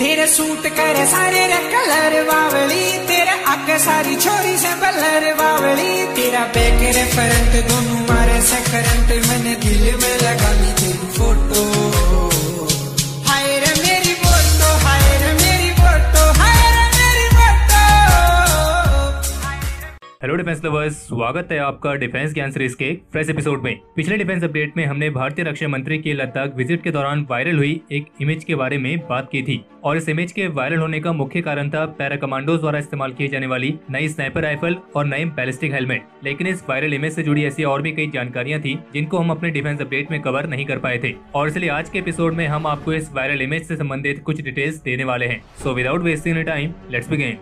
तेरे सूट करे सारे रे कलर बावली, तेरे आगे सारी छोरी से बलर बावली, तेरा बैक रे फ्रंट दोनों मारे से करंट मैंने दिल में लगा ली डिफेंस लवर्स स्वागत है आपका डिफेंस ज्ञान सीरीज़ के फ्रेश एपिसोड में। पिछले डिफेंस अपडेट में हमने भारतीय रक्षा मंत्री के लद्दाख विज़िट के दौरान वायरल हुई एक इमेज के बारे में बात की थी। और इस इमेज के वायरल होने का मुख्य कारण था पैरा कमांडोज द्वारा इस्तेमाल की जाने वाली नई स्नाइपर राइफल और नए बैलिस्टिक हेलमेट लेकिन इस वायरल इमेज से जुड़ी ऐसी और भी कई जानकारियाँ थी, जिनको हम अपने डिफेंस अपडेट में कवर नहीं कर पाए थे। और इसलिए आज के एपिसोड में हम आपको इस वायरल इमेज से संबंधित कुछ डिटेल्स देने वाले हैं। So without wasting time let's begin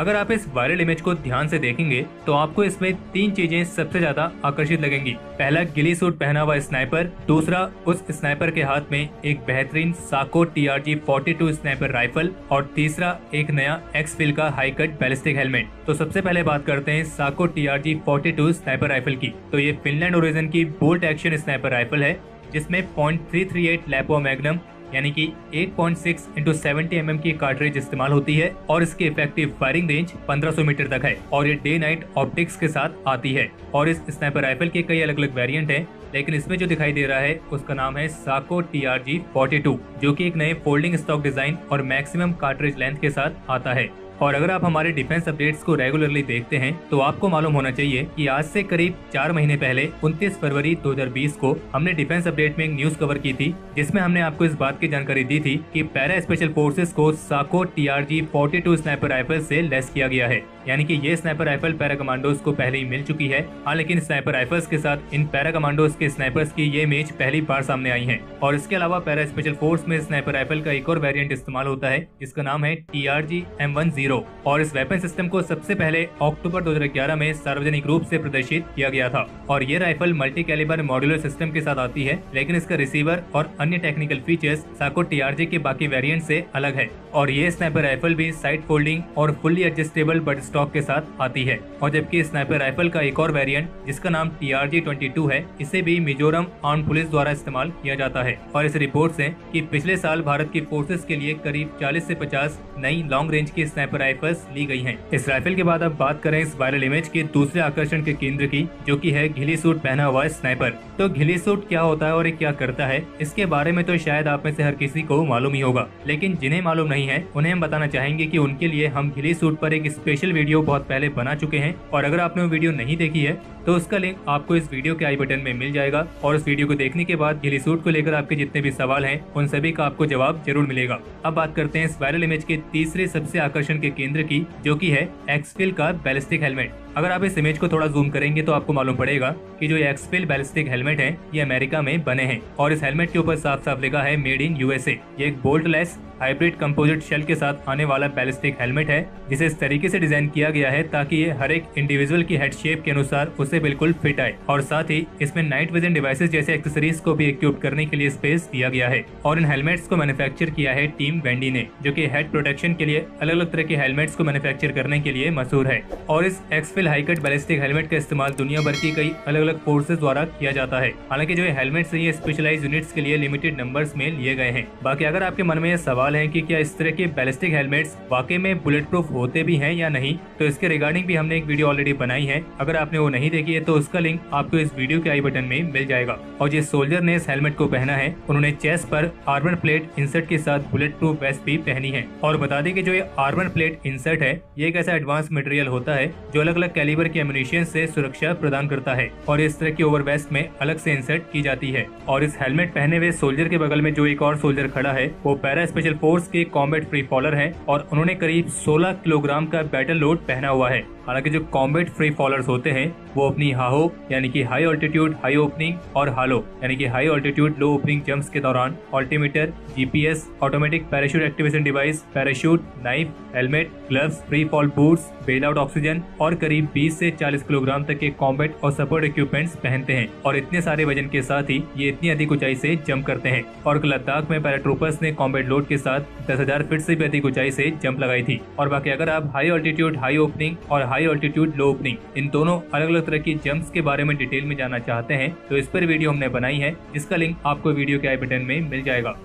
अगर आप इस वायरल इमेज को ध्यान से देखेंगे तो आपको इसमें तीन चीज़ें सबसे ज़्यादा आकर्षित लगेंगी। पहला गिली सूट पहना हुआ स्नाइपर दूसरा उस स्नाइपर के हाथ में एक बेहतरीन Sako T R G forty two sniper rifle और तीसरा एक नया एक्स फिल का हाई कट बैलिस्टिक हेलमेट तो सबसे पहले बात करते हैं Sako T R G forty two sniper rifle की। तो ये फिनलैंड ओरिजिन की बोल्ट एक्शन स्नाइपर राइफल है, जिसमें point three three eight Lapua magnum यानी कि 8.6 point six into seventy M की कार्ट्रेज इस्तेमाल होती है और इसकी इफ़ेक्टिव फायरिंग रेंज 1500 मीटर तक है और ये डे नाइट ऑप्टिक्स के साथ आती है। और इस स्नाइपर राइफल के कई अलग अलग वेरिएंट हैं, लेकिन इसमें जो दिखाई दे रहा है, उसका नाम है Sako T R G forty two जो की एक नए फोल्डिंग स्टॉक डिज़ाइन और मैक्सिमम कार्ट्रेज लेंथ के साथ आता है। और अगर आप हमारे डिफेंस अपडेट्स को रेगुलरली देखते हैं तो आपको मालूम होना चाहिए कि आज से करीब चार महीने पहले 29 फरवरी 2020 को हमने डिफेंस अपडेट में एक न्यूज़ कवर की थी, जिसमें हमने आपको इस बात की जानकारी दी थी कि पैरा स्पेशल फोर्सेस को Sako T R G forty two sniper rifle से लेस किया गया है। यानी कि ये स्नाइपर राइफल पैरा कमांडोज को पहले ही मिल चुकी है। हाँ लेकिन स्नाइपर राइफल्स के साथ इन पैरा कमांडोज के स्नाइपर्स की ये इमेज पहली बार सामने आई है। और इसके अलावा पैरा स्पेशल फोर्स में स्नाइपर राइफल का एक और वेरियंट इस्तेमाल होता है, जिसका नाम है T R G M one zero और इस वेपन सिस्टम को सबसे पहले अक्टूबर 2011 में सार्वजनिक रूप से प्रदर्शित किया गया था। और ये rifle multi calibre modular system के साथ आती है, लेकिन इसका रिसीवर और अन्य टेक्निकल फीचर्स साको टीआरजी के बाकी वेरिएंट से अलग है। और ये स्नाइपर राइफल भी साइड फोल्डिंग और फुल्ली एडजस्टेबल बट स्टॉक के साथ आती है। और जबकि स्नाइपर राइफल का एक और वेरियंट जिसका नाम T R G twenty two है, इसे भी मिजोरम आर्म पुलिस द्वारा इस्तेमाल किया जाता है। और इस रिपोर्ट ऐसी की पिछले साल भारत की फोर्सेस के लिए करीब चालीस ऐसी पचास नई लॉन्ग रेंज की स्नाइपर राइफल्स ली गई हैं। इस राइफल के बाद अब बात करें इस वायरल इमेज के दूसरे आकर्षण के केंद्र की, जो कि है घिली सूट पहना हुआ स्नाइपर तो घिली सूट क्या होता है और क्या करता है? इसके बारे में तो शायद आप में से हर किसी को मालूम ही होगा। लेकिन जिन्हें मालूम नहीं है, उन्हें हम बताना चाहेंगे की उनके लिए हम घिली सूट आरोप एक स्पेशल वीडियो बहुत पहले बना चुके हैं। और अगर आपने वो वीडियो नहीं देखी है तो उसका लिंक आपको इस वीडियो के आई बटन में मिल जाएगा और इस वीडियो को देखने के बाद गिली सूट को लेकर आपके जितने भी सवाल हैं, उन सभी का आपको जवाब ज़रूर मिलेगा। अब बात करते हैं इस वायरल इमेज के तीसरे सबसे आकर्षण के केंद्र की, जो की है एक्सफिल का बैलिस्टिक हेलमेट अगर आप इस इमेज को थोड़ा जूम करेंगे तो आपको मालूम पड़ेगा कि जो एक्सपेल बैलिस्टिक हेलमेट है, ये अमेरिका में बने हैं। और इस हेलमेट के ऊपर साफ़ साफ़ लिखा है मेड इन यूएसए ये एक bolt less hybrid composite shell के साथ आने वाला बैलिस्टिक हेलमेट है, जिसे इस तरीके से डिज़ाइन किया गया है ताकि ये हर एक इंडिविजुअल की हेड शेप के अनुसार उसे बिल्कुल फिट आए। और साथ ही इसमें नाइट विजन डिवाइसेस जैसे एक्सेसरीज को भी इक्विप करने के लिए स्पेस दिया गया है। और इन हेलमेट्स को मैन्युफैक्चर किया है टीम वेंडी ने, जो की हेड प्रोटेक्शन के लिए अलग अलग तरह के हेलमेट्स को मैन्युफैक्चर करने के लिए मशहूर है। और इस एक्सफिल हाईकट बैलिस्टिक हेलमेट का इस्तेमाल दुनिया भर की कई अलग अलग फोर्सेज द्वारा किया जाता है। हालाँकि जो हेलमेट है, ये स्पेशलाइज यूनिट्स के लिए लिमिटेड नंबर्स में लिए गए हैं। बाकी अगर आपके मन में ये सवाल है कि क्या इस तरह के बैलिस्टिक हेलमेट्स वाकई में बुलेट प्रूफ होते भी हैं या नहीं तो इसके रिगार्डिंग भी हमने एक वीडियो ऑलरेडी बनाई है। अगर आपने वो नहीं देखी है तो उसका लिंक आपको इस वीडियो के आई बटन में मिल जाएगा। और जिस सोल्जर ने इस हेलमेट को पहना है, उन्होंने चेस्ट पर आर्मर प्लेट इंसर्ट के साथ बुलेट प्रूफ वेस्ट भी पहनी है। और बता दें कि जो ये आर्मर प्लेट इंसर्ट है, ये एक ऐसा एडवांस मटेरियल होता है, जो अलग अलग कैलिबर के एम्यूनिशन से सुरक्षा प्रदान करता है और इस तरह की ओवर में अलग से इंसर्ट की जाती है। और इस हेलमेट पहने हुए सोल्जर के बगल में जो एक और सोल्जर खड़ा है, वो पैरा स्पेशल फोर्स के कॉम्बेट फ्री फॉलर है और उन्होंने करीब 16 किलोग्राम का बैटल लोड पहना हुआ है। हालाँकि जो कॉम्बेट फ्री फॉलर्स होते हैं, वो अपनी हाहो, यानी कि हाई ऑल्टीट्यूड हाई ओपनिंग और हालो यानी कि high altitude low opening jumps के दौरान altimeter GPS automatic parachute activation device parachute knife helmet gloves free fall boots bail out oxygen और करीब करीब 20 से 40 किलोग्राम तक के कॉम्बेट और सपोर्ट इक्विपमेंट्स पहनते हैं। और इतने सारे वज़न के साथ ही ये इतनी अधिक ऊंचाई से जंप करते हैं। और लद्दाख में पैराट्रूपर्स ने कॉम्बेट लोड के साथ दस हज़ार फीट से भी अधिक ऊंचाई से जंप लगाई थी। और बाकी अगर आप हाई ऑल्टीट्यूड हाई ओपनिंग और हाई ऑल्टीट्यूड लो ओपनिंग इन दोनों अलग अलग तरह की जंप्स के बारे में डिटेल में जाना चाहते हैं तो इस पर वीडियो हमने बनाई है, जिसका लिंक आपको वीडियो के आई बटन में मिल जाएगा।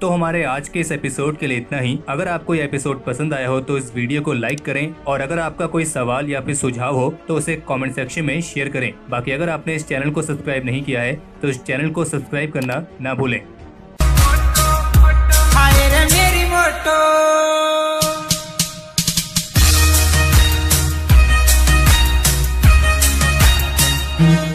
तो हमारे आज के इस एपिसोड के लिए इतना ही। अगर आपको ये एपिसोड पसंद आया हो तो इस वीडियो को लाइक करें, और अगर आपका कोई सवाल या फिर सुझाव हो तो उसे कमेंट सेक्शन में शेयर करें। बाकी अगर आपने इस चैनल को सब्सक्राइब नहीं किया है तो इस चैनल को सब्सक्राइब करना ना भूलें। thank you